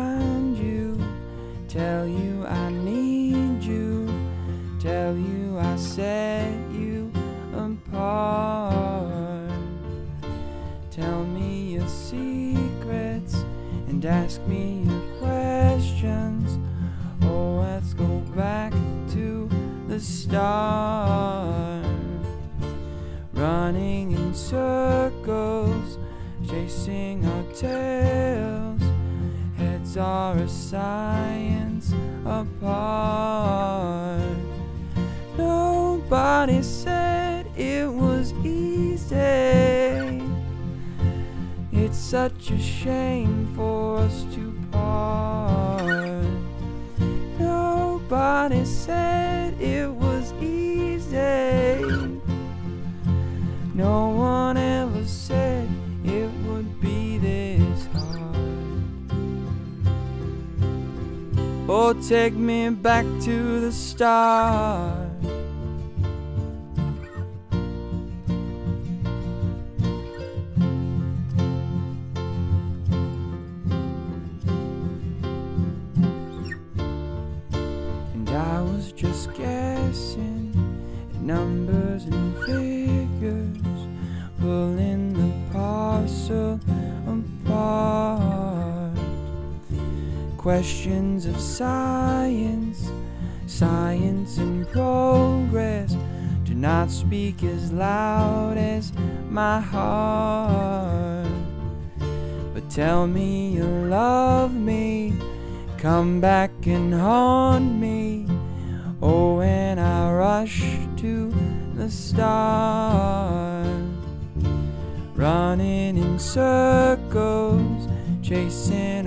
Find you, tell you I need you, tell you I set you apart. Tell me your secrets and ask me your questions. Oh, let's go back to the start. Running in circles, chasing our tails. Heads are a science apart. Nobody said it was easy. It's such a shame for us to part. Nobody said it was easy. No Take me back to the start. And I was just guessing at numbers and figures, pulling the parcel apart. Questions of science, science and progress do not speak as loud as my heart. But tell me you love me, come back and haunt me. Oh, when I rush to the start, running in circles, chasing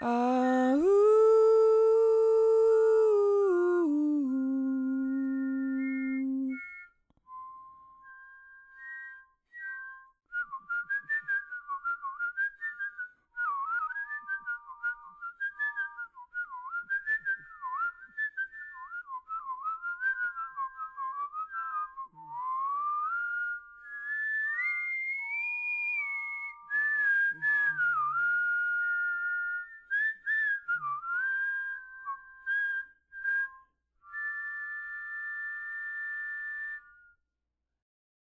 Oh.